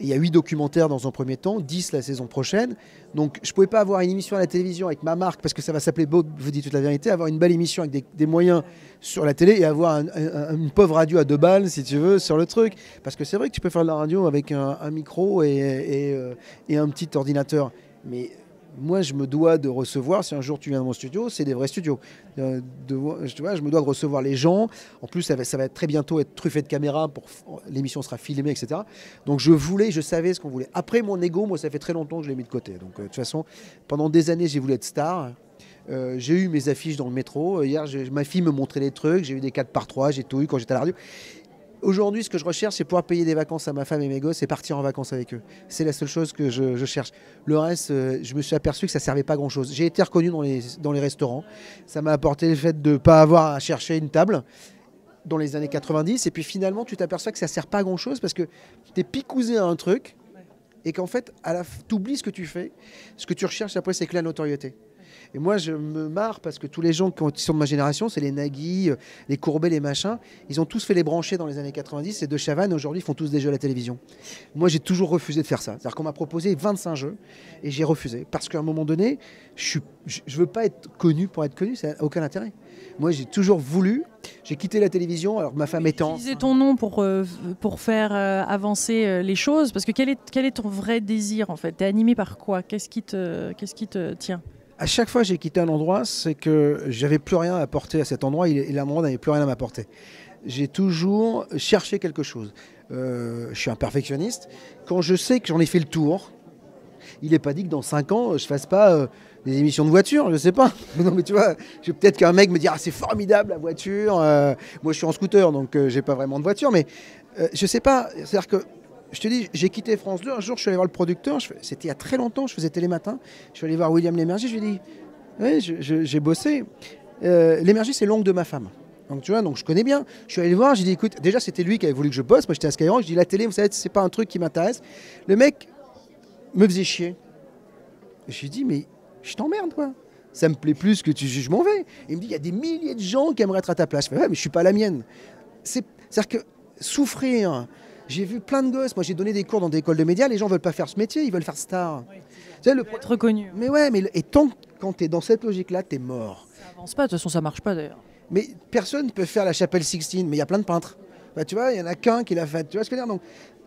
Speaker 2: Il y a huit documentaires dans un premier temps, 10 la saison prochaine. Donc je ne pouvais pas avoir une émission à la télévision avec ma marque, parce que ça va s'appeler Bob vous dit toute la vérité, avoir une belle émission avec des, moyens sur la télé et avoir un- un- une pauvre radio à deux balles, si tu veux, sur le truc. Parce que c'est vrai que tu peux faire de la radio avec un, micro et, euh, et un petit ordinateur. Mais moi, je me dois de recevoir, si un jour tu viens dans mon studio, c'est des vrais studios. Euh, de tu vois, je me dois de recevoir les gens. En plus, ça va, très bientôt être truffé de caméras. L'émission sera filmée, etc. Donc, je voulais, je savais ce qu'on voulait. Après, mon ego, moi, ça fait très longtemps que je l'ai mis de côté. Donc, euh, de toute façon, pendant des années, j'ai voulu être star. Euh, j'ai eu mes affiches dans le métro. Hier, ma fille me montrait des trucs. J'ai eu des 4 par 3 J'ai tout eu quand j'étais à la radio. Aujourd'hui, ce que je recherche, c'est pouvoir payer des vacances à ma femme et mes gosses et partir en vacances avec eux. C'est la seule chose que je, je cherche. Le reste, euh, je me suis aperçu que ça servait pas à grand chose. J'ai été reconnu dans les, dans les restaurants. Ça m'a apporté le fait de ne pas avoir à chercher une table dans les années 90. Et puis finalement, tu t'aperçois que ça sert pas à grand chose parce que tu es picousé à un truc et qu'en fait, tu oublies ce que tu fais. Ce que tu recherches après, c'est que la notoriété. Et moi, je me marre parce que tous les gens qui ont- qui sont de ma génération, c'est les Nagui, euh, les Courbet, les machins, ils ont tous fait les branchés dans les années 90. Et de Chavannes, aujourd'hui, font tous des jeux à la télévision. Moi, j'ai toujours refusé de faire ça. C'est-à-dire qu'on m'a proposé 25 jeux et j'ai refusé. Parce qu'à un moment donné, je ne veux pas être connu pour être connu, ça n'a aucun intérêt. Moi, j'ai toujours voulu. J'ai quitté la télévision alors que ma femme étant.
Speaker 1: Utiliser ton nom pour, euh, pour faire euh, avancer euh, les choses, parce que quel est, quel est ton vrai désir en fait? Tu es animé par quoi? Qu'est-ce qui, te, qu'est-ce qui te tient?
Speaker 2: À chaque fois que j'ai quitté un endroit, c'est que j'avais plus rien à apporter à cet endroit et l'endroit n'avait plus rien à m'apporter. J'ai toujours cherché quelque chose. Euh, je suis un perfectionniste. Quand je sais que j'en ai fait le tour, il n'est pas dit que dans 5 ans, je fasse pas euh, des émissions de voiture, je sais pas. non, mais tu vois, peut-être qu'un mec me dira c'est formidable la voiture. euh, moi, je suis en scooter, donc j'ai pas vraiment de voiture, mais je sais pas. C'est-à-dire que je te dis, j'ai quitté France 2. Un jour, je suis allé voir le producteur. C'était il y a très longtemps. Je faisais Télé Matin. Je suis allé voir William Lémergie. Je lui ai dit, oui, j'ai bossé. Euh, c'est l'oncle de ma femme. Donc tu vois, donc je connais bien. Je suis allé le voir, j'ai dit écoute, déjà c'était lui qui avait voulu que je bosse, moi j'étais à Skyrock, je dis la télé, vous savez, c'est pas un truc qui m'intéresse. Le mec me faisait chier. Je lui ai dit mais je t'emmerde quoi. Ça me plaît plus que tu je m'en vais. Il me dit il y a des milliers de gens qui aimeraient être à ta place. Je fais ouais, mais je suis pas la mienne. C'est-à-dire que souffrir. J'ai vu plein de gosses. Moi, j'ai donné des cours dans des écoles de médias. Les gens veulent pas faire ce métier, ils veulent faire star.
Speaker 1: Oui, le... être reconnu.
Speaker 2: Mais ouais, mais et tant quand tu es dans cette logique-là, tu es mort.
Speaker 1: Ça avance pas. De toute façon, ça marche pas d'ailleurs.
Speaker 2: Mais personne ne peut faire la chapelle Sixtine, mais il y a plein de peintres. Bah, tu vois, il y en a qu'un qui l'a fait. Tu vois ce que je veux dire? Donc,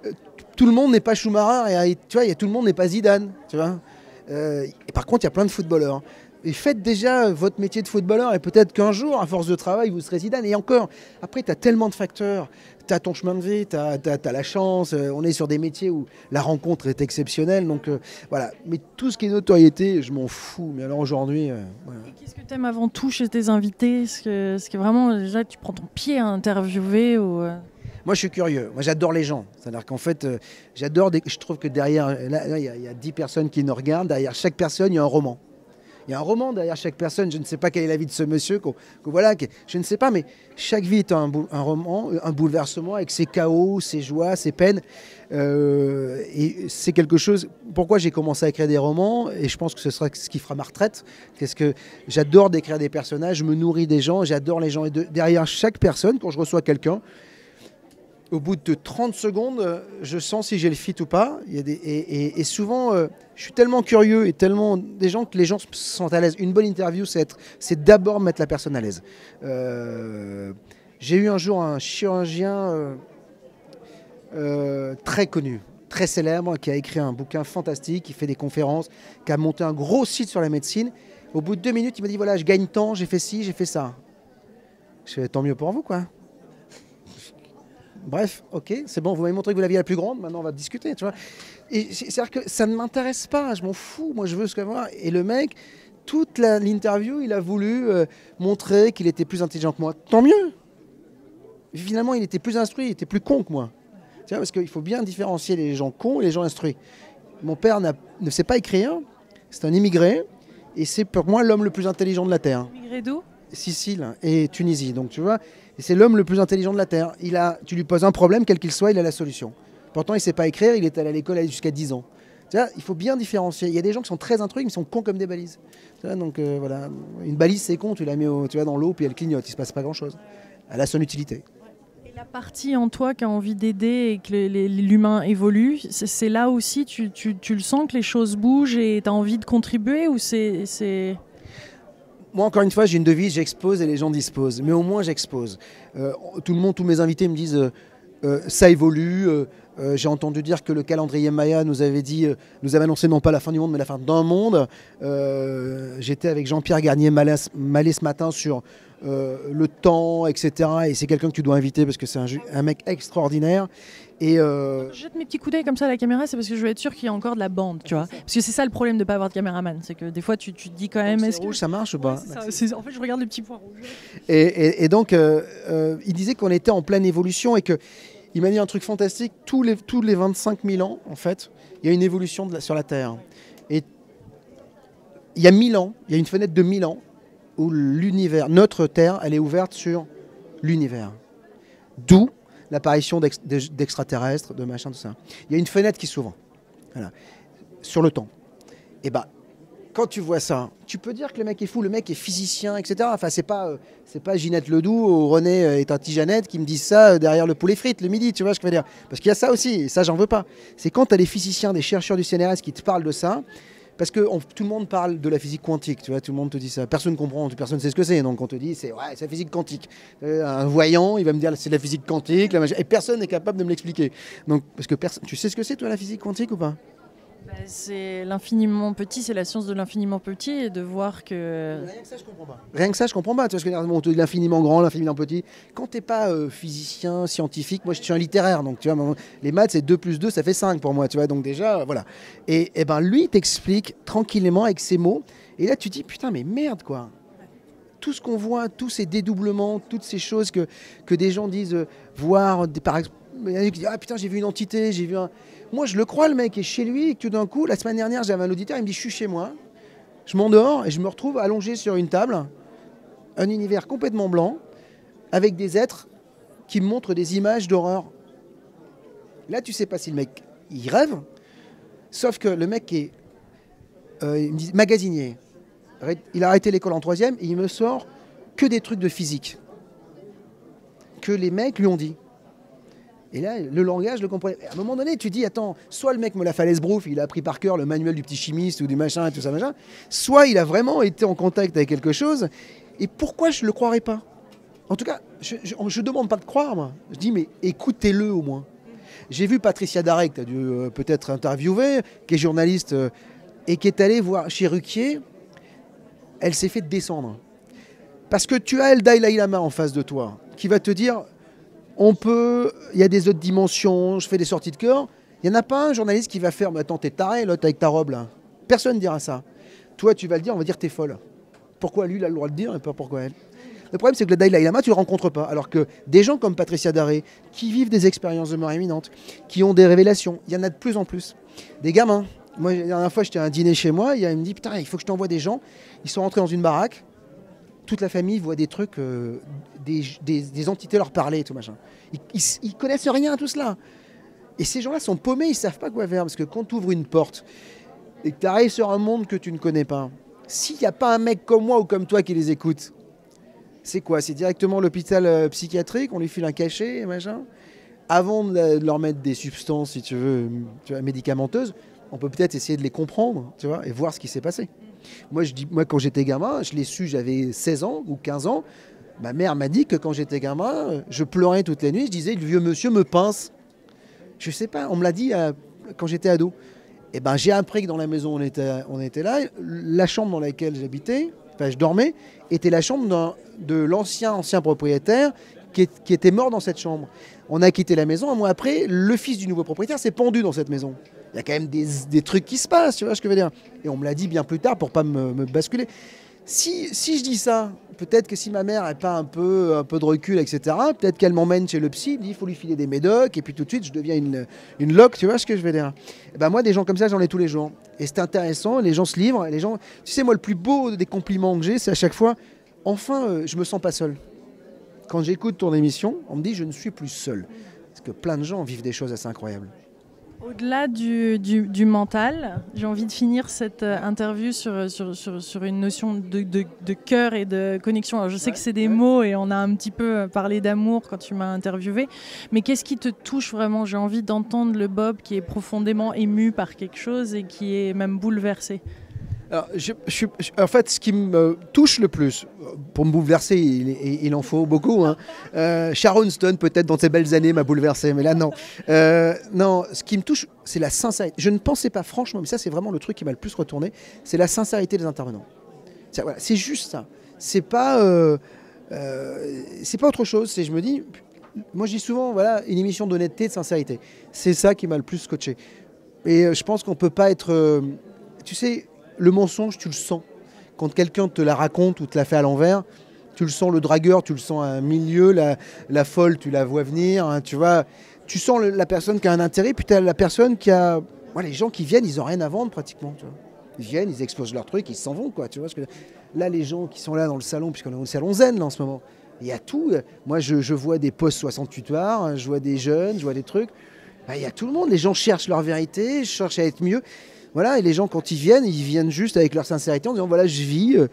Speaker 2: euh, tout le monde n'est pas Schumacher et tu vois, y a, tout le monde n'est pas Zidane. Tu vois euh, et par contre, il y a plein de footballeurs. Et faites déjà votre métier de footballeur et peut-être qu'un jour, à force de travail, vous serez Zidane. Et encore, après, tu as tellement de facteurs. Tu as ton chemin de vie, tu as, la chance. Euh, on est sur des métiers où la rencontre est exceptionnelle. Donc voilà. Mais tout ce qui est notoriété, je m'en fous. Mais alors aujourd'hui.
Speaker 1: Qu'est-ce que tu aimes avant tout chez tes invités? Ce que, ce que vraiment, déjà, tu prends ton pied à interviewer ou,
Speaker 2: moi, je suis curieux. Moi, j'adore les gens. C'est-à-dire qu'en fait, euh, j'adore. Je trouve que derrière, là, il y, a 10 personnes qui nous regardent. Derrière chaque personne, il y a un roman. Il y a un roman derrière chaque personne. Je ne sais pas quelle est la vie de ce monsieur. Que, voilà, je ne sais pas, mais chaque vie est un, roman, un bouleversement avec ses chaos, ses joies, ses peines. Euh, et c'est quelque chose. Pourquoi j'ai commencé à écrire des romans Et je pense que ce sera ce qui fera ma retraite. Qu'est-ce que j'adore d'écrire des personnages. Je me nourris des gens. J'adore les gens. Et derrière chaque personne, quand je reçois quelqu'un, au bout de 30 secondes, je sens si j'ai le fit ou pas. Et, souvent, euh, je suis tellement curieux et tellement des gens que les gens se sentent à l'aise. Une bonne interview, c'est d'abord mettre la personne à l'aise. Euh, j'ai eu un jour un chirurgien euh, très connu, très célèbre, qui a écrit un bouquin fantastique, qui fait des conférences, qui a monté un gros site sur la médecine. Au bout de deux minutes, il m'a dit voilà, je gagne tant, j'ai fait ci, j'ai fait ça. Je tant mieux pour vous, quoi. Bref, ok, c'est bon, vous m'avez montré que vous l'aviez la plus grande, maintenant on va discuter, tu vois. Et c'est-à-dire que ça ne m'intéresse pas, je m'en fous, moi je veux ce que moi. Et le mec, toute l'interview, il a voulu euh, montrer qu'il était plus intelligent que moi. Tant mieux Finalement, il était plus instruit, il était plus con que moi. Tu vois, parce qu'il faut bien différencier les gens cons et les gens instruits. Mon père ne sait pas écrire, c'est un immigré, et c'est pour moi l'homme le plus intelligent de la Terre.
Speaker 1: Immigré d'où?
Speaker 2: Sicile et Tunisie. Donc tu vois, c'est l'homme le plus intelligent de la Terre. Il a, tu lui poses un problème, quel qu'il soit, il a la solution. Pourtant, il sait pas écrire, il est allé à l'école jusqu'à 10 ans. Vois, il faut bien différencier. Il y a des gens qui sont très instruits, mais ils sont cons comme des balises. Donc euh, voilà, une balise c'est con, tu la mets tu dans l'eau, puis elle clignote, il se passe pas grand-chose. Elle a son utilité.
Speaker 1: Et la partie en toi qui a envie d'aider et que l'humain évolue, c'est là aussi, tu, tu, tu, le sens que les choses bougent et tu as envie de contribuer ou c'est
Speaker 2: moi, encore une fois, j'ai une devise, j'expose et les gens disposent. Mais au moins, j'expose. Euh, tout le monde, tous mes invités me disent, euh, euh, ça évolue. J'ai entendu dire que le calendrier Maya nous avait dit, nous avait annoncé non pas la fin du monde, mais la fin d'un monde. J'étais avec Jean-Pierre Garnier-Mallet ce matin sur le temps, etc. Et c'est quelqu'un que tu dois inviter parce que c'est un, un, mec extraordinaire. Et
Speaker 1: euh... Je jette mes petits coups d'œil comme ça à la caméra, c'est parce que je veux être sûr qu'il y a encore de la bande, tu vois. Parce que c'est ça le problème de ne pas avoir de caméraman, c'est que des fois tu, tu te dis quand même.
Speaker 2: Est-ce rouge, ça marche ou pas
Speaker 1: ouais, En fait, je regarde les petits points rouges.
Speaker 2: Et, et, et donc, euh, euh, il disait qu'on était en pleine évolution et que. Il m'a dit un truc fantastique, tous les, tous les 25 000 ans, en fait, il y a une évolution sur la Terre. Et il y a 1000 ans, il y a une fenêtre de 1000 ans où l'univers, notre Terre, elle est ouverte sur l'univers. D'où l'apparition d'extraterrestres, de machin, tout ça. Il y a une fenêtre qui s'ouvre sur le temps. Et bah, quand tu vois ça, tu peux dire que le mec est fou, le mec est physicien, etc. Enfin, c'est pas, euh, c'est pas Ginette Ledoux ou René euh, est un petit Jeannette qui me disent ça euh, derrière le poulet frites le midi, tu vois ce que je veux dire Parce qu'il y a ça aussi, et ça, j'en veux pas. C'est quand tu as des physiciens, des chercheurs du CNRS qui te parlent de ça, parce que tout le monde parle de la physique quantique, tu vois, tout le monde te dit ça. Personne ne comprend, personne ne sait ce que c'est. Donc on te dit, c'est ouais, la physique quantique. Euh, un voyant, il va me dire, c'est la physique quantique, et personne n'est capable de me l'expliquer. Donc, parce que tu sais ce que c'est, toi, la physique quantique ou pas?
Speaker 1: Bah, c'est l'infiniment petit, c'est la science de l'infiniment petit et de voir que.
Speaker 2: Rien que ça, je comprends pas. Rien que ça, je comprends pas. Tu vois ce que l'infiniment grand, l'infiniment petit. Quand t'es pas euh, physicien, scientifique, moi je suis un littéraire, donc tu vois, les maths c'est 2 plus 2, ça fait 5 pour moi, tu vois, donc déjà, voilà. Et, eh ben lui, t'explique tranquillement avec ses mots, et là tu dis, putain, mais merde quoi tout ce qu'on voit, tous ces dédoublements, toutes ces choses que, que des gens disent euh, voir, par exemple, il y en a qui disent Ah putain, j'ai vu une entité, j'ai vu un. Moi, je le crois, le mec est chez lui, et que tout d'un coup, la semaine dernière, j'avais un auditeur, il me dit Je suis chez moi. Je m'endors et je me retrouve allongé sur une table, un univers complètement blanc, avec des êtres qui me montrent des images d'horreur. Là, tu sais pas si le mec, il rêve, sauf que le mec est euh, il magasinier. Il a arrêté l'école en troisième et il me sort que des trucs de physique que les mecs lui ont dit. Et là, le langage, le comprenais. À un moment donné, tu dis, attends, soit le mec me l'a fait brouf, il a appris par cœur le manuel du petit chimiste ou du machin et tout ça, machin, soit il a vraiment été en contact avec quelque chose. Et pourquoi je ne le croirais pas? En tout cas, je ne demande pas de croire, moi. Je dis, mais écoutez-le au moins. J'ai vu Patricia Darek, tu as dû euh, peut-être interviewer, qui est journaliste euh, et qui est allée voir chez Ruquier. Elle s'est fait descendre. Parce que tu as El Dalai Lama en face de toi, qui va te dire on peut, il y a des autres dimensions, je fais des sorties de cœur. Il n'y en a pas un journaliste qui va faire, mais attends, t'es taré, l'autre avec ta robe là. Personne ne dira ça. Toi, tu vas le dire, on va dire t'es folle. Pourquoi lui, il a le droit de le dire et pas pourquoi elle? Le problème, c'est que le Dalai Lama, tu ne le rencontres pas. Alors que des gens comme Patricia Daré, qui vivent des expériences de mort imminente, qui ont des révélations, il y en a de plus en plus. Des gamins. Moi, la dernière fois, j'étais à un dîner chez moi, il me dit Putain, il faut que je t'envoie des gens. Ils sont rentrés dans une baraque, toute la famille voit des trucs, euh, des, entités leur parler tout machin. Ils, connaissent rien à tout cela. Et ces gens-là sont paumés, ils savent pas quoi faire. Parce que quand tu ouvres une porte et que tu arrives sur un monde que tu ne connais pas, s'il n'y a pas un mec comme moi ou comme toi qui les écoute, c'est quoi? C'est directement l'hôpital euh, psychiatrique, on lui file un cachet, machin? Avant de, leur mettre des substances, si tu veux, médicamenteuses, on peut peut-être essayer de les comprendre, et voir ce qui s'est passé. Moi, je dis, moi quand j'étais gamin, je l'ai su, j'avais 16 ans ou 15 ans. Ma mère m'a dit que quand j'étais gamin, je pleurais toutes les nuits. Je disais, le vieux monsieur me pince. Je sais pas, on me l'a dit euh, quand j'étais ado. Et eh ben, j'ai appris que dans la maison on était, on était là, la chambre dans laquelle j'habitais, enfin je dormais, était la chambre de l'ancien ancien propriétaire qui, était mort dans cette chambre. On a quitté la maison, un mois après, le fils du nouveau propriétaire s'est pendu dans cette maison il y a quand même des, trucs qui se passent, tu vois ce que je veux dire. Et on me l'a dit bien plus tard pour pas me, basculer. Si, je dis ça, peut-être que si ma mère n'a pas un peu, de recul, etc., peut-être qu'elle m'emmène chez le psy, dit il faut lui filer des médocs, et puis tout de suite je deviens une, une loque, tu vois ce que je veux dire. Et ben moi, des gens comme ça, j'en ai tous les jours. Et c'est intéressant, les gens se livrent, les gens. Tu sais, moi, le plus beau des compliments que j'ai, c'est à chaque fois, enfin, euh, je me sens pas seul. Quand j'écoute ton émission, on me dit je ne suis plus seul. Parce que plein de gens vivent des choses assez incroyables.
Speaker 1: Au-delà du, du, mental, j'ai envie de finir cette euh, interview sur, sur, sur, une notion de, de, cœur et de connexion. Alors, je sais que c'est des mots et on a un petit peu euh, parlé d'amour quand tu m'as interviewé, mais qu'est-ce qui te touche vraiment? J'ai envie d'entendre le Bob qui est profondément ému par quelque chose et qui est même bouleversé
Speaker 2: en fait, ce qui me touche le plus, pour me bouleverser, il, en faut beaucoup. Hein. Euh, Sharon Stone, peut-être dans ses belles années, m'a bouleversé, mais là, non. Euh, non, ce qui me touche, c'est la sincérité. Je ne pensais pas, franchement, mais ça, c'est vraiment le truc qui m'a le plus retourné, c'est la sincérité des intervenants. C'est juste ça. C'est pas, euh, c'est pas autre chose. Je me dis, moi, je dis souvent, voilà, une émission d'honnêteté, de sincérité. C'est ça qui m'a le plus scotché. Et je pense qu'on peut pas être, tu sais le mensonge, tu le sens. Quand quelqu'un te la raconte ou te la fait à l'envers, tu le sens, le dragueur, tu le sens à un milieu, la, folle, tu la vois venir, hein, tu vois. Tu sens la personne qui a un intérêt, puis tu as la personne qui a. les gens qui viennent, ils n'ont rien à vendre pratiquement. Ils viennent, ils exposent leur truc, ils s'en vont, quoi. Tu vois, que là, les gens qui sont là dans le salon, puisqu'on est au salon zen là, en ce moment, il y a tout. Moi, je, vois des postes 68 heures, je vois des jeunes, je vois des trucs. Il y a tout le monde. Les gens cherchent leur vérité, cherchent à être mieux. Voilà, et les gens, quand ils viennent, ils viennent juste avec leur sincérité en disant voilà, je vis. Euh,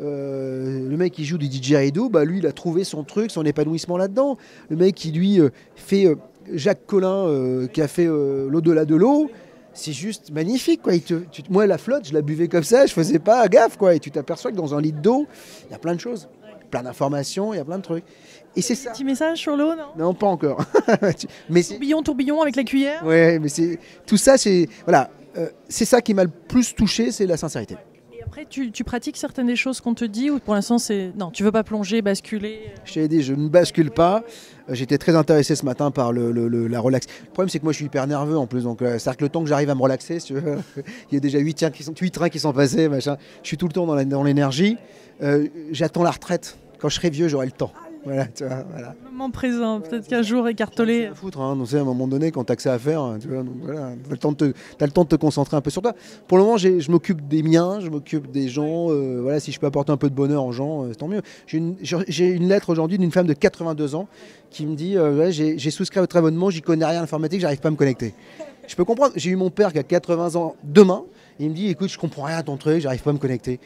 Speaker 2: euh, le mec qui joue du didgeridoo, bah lui, il a trouvé son truc, son épanouissement là-dedans. Le mec qui lui euh, fait Jacques Collin, qui a fait l'au-delà de l'eau, c'est juste magnifique. Quoi. moi, la flotte, je la buvais comme ça, je faisais pas gaffe. Quoi. Et tu t'aperçois que dans un litre d'eau, il y a plein de choses, plein d'informations, il y a plein de trucs.
Speaker 1: Et c'est ça. Petit message sur l'eau, non?
Speaker 2: Non, pas encore.
Speaker 1: mais tourbillon, tourbillon avec la cuillère?
Speaker 2: Ouais, mais c'est tout ça, c'est voilà. Euh, c'est ça qui m'a le plus touché, c'est la sincérité.
Speaker 1: Et après, tu, pratiques certaines des choses qu'on te dit ou pour l'instant, c'est non, tu veux pas plonger, basculer euh?
Speaker 2: Je t'ai dit, je ne bascule pas. Euh, j'étais très intéressé ce matin par le, la relax. Le problème, c'est que moi, je suis hyper nerveux en plus. Donc, c'est-à-dire que le temps que j'arrive à me relaxer, il y a déjà 8 trains qui sont, trains qui sont passés. Machin. Je suis tout le temps dans l'énergie. J'attends la retraite. Quand je serai vieux, j'aurai le temps. Voilà, tu vois, voilà.
Speaker 1: Moment présent, peut-être qu'un jour écartelé.
Speaker 2: à foutre, hein. Donc, c'est à un moment donné, quand tu as que ça à faire, tu vois, donc voilà, t'as le, temps de te, t'as le temps de te concentrer un peu sur toi. Pour le moment, je m'occupe des miens, je m'occupe des gens. euh, voilà, si je peux apporter un peu de bonheur aux gens, euh, tant mieux. J'ai une, une lettre aujourd'hui d'une femme de 82 ans qui me dit euh, ouais, j'ai, souscrit à votre abonnement, j'y connais rien en informatique, j'arrive pas à me connecter. Je peux comprendre. J'ai eu mon père qui a 80 ans demain. Il me dit écoute, je comprends rien à ton truc, j'arrive pas à me connecter.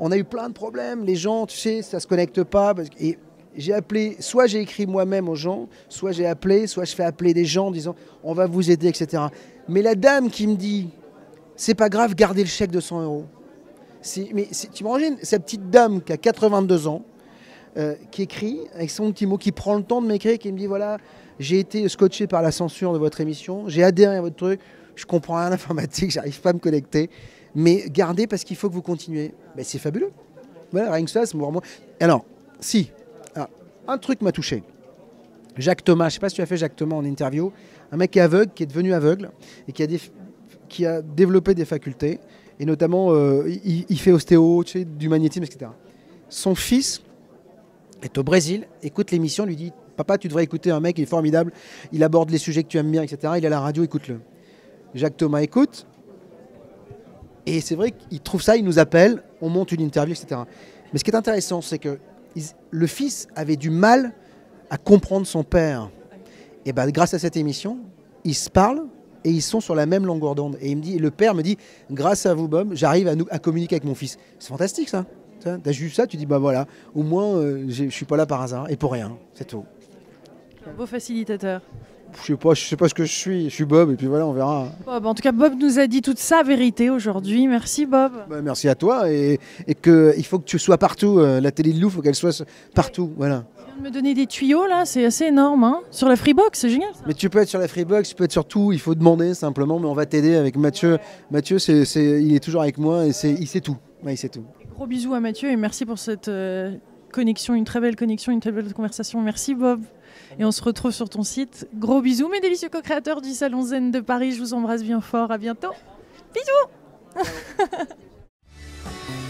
Speaker 2: On a eu plein de problèmes. Les gens, tu sais, ça se connecte pas. parce que- et j'ai appelé, soit j'ai écrit moi-même aux gens, soit j'ai appelé, soit je fais appeler des gens en disant on va vous aider, etc. Mais la dame qui me dit c'est pas grave, gardez le chèque de 100 euros. Mais tu imagines cette petite dame qui a 82 ans, euh, qui écrit avec son petit mot, qui prend le temps de m'écrire, qui me dit voilà, j'ai été scotché par la censure de votre émission, j'ai adhéré à votre truc, je comprends rien à l'informatique, j'arrive pas à me connecter, mais gardez parce qu'il faut que vous continuez. Ben, c'est fabuleux. Voilà, rien que ça, c'est vraiment. Alors, si, un truc m'a touché. Jacques Thomas, je sais pas si tu as fait Jacques Thomas en interview, un mec qui est aveugle, qui est devenu aveugle et qui a, a développé des facultés, et notamment euh, il, fait ostéo, du magnétisme, etc. Son fils est au Brésil, écoute l'émission, lui dit Papa, tu devrais écouter un mec, il est formidable, il aborde les sujets que tu aimes bien, etc. Il à la radio, écoute-le. Jacques Thomas écoute, et c'est vrai qu'il trouve ça, il nous appelle, on monte une interview, etc. Mais ce qui est intéressant, c'est que le fils avait du mal à comprendre son père. Et ben, grâce à cette émission, ils se parlent et ils sont sur la même longueur d'onde. Et il me dit, le père me dit, grâce à vous, Bob, j'arrive à, communiquer avec mon fils. C'est fantastique, ça. Tu as juste ça, tu dis, bah voilà, au moins, euh, je suis pas là par hasard et pour rien, c'est tout.
Speaker 1: Un beau facilitateur.
Speaker 2: Je sais pas, je sais pas ce que je suis. Je suis Bob et puis voilà, on verra.
Speaker 1: Bob, en tout cas, Bob nous a dit toute sa vérité aujourd'hui. Merci, Bob.
Speaker 2: Bah, merci à toi et, et que il faut que tu sois partout. euh, la télé de Lou, faut qu'elle soit partout. Voilà.
Speaker 1: Tu viens de me donner des tuyaux là, c'est assez énorme. Hein Sur la Freebox, c'est génial. Ça.
Speaker 2: Mais tu peux être sur la Freebox, tu peux être sur tout. Il faut demander simplement, mais on va t'aider avec Mathieu. Mathieu, c'est, il est toujours avec moi et c'est, il sait tout. Ouais, il sait tout.
Speaker 1: Gros bisous à Mathieu et merci pour cette euh, connexion, une très belle connexion, une très belle conversation. Merci, Bob. Et on se retrouve sur ton site. Gros bisous, mes délicieux co-créateurs du Salon Zen de Paris. Je vous embrasse bien fort. À bientôt. Bisous.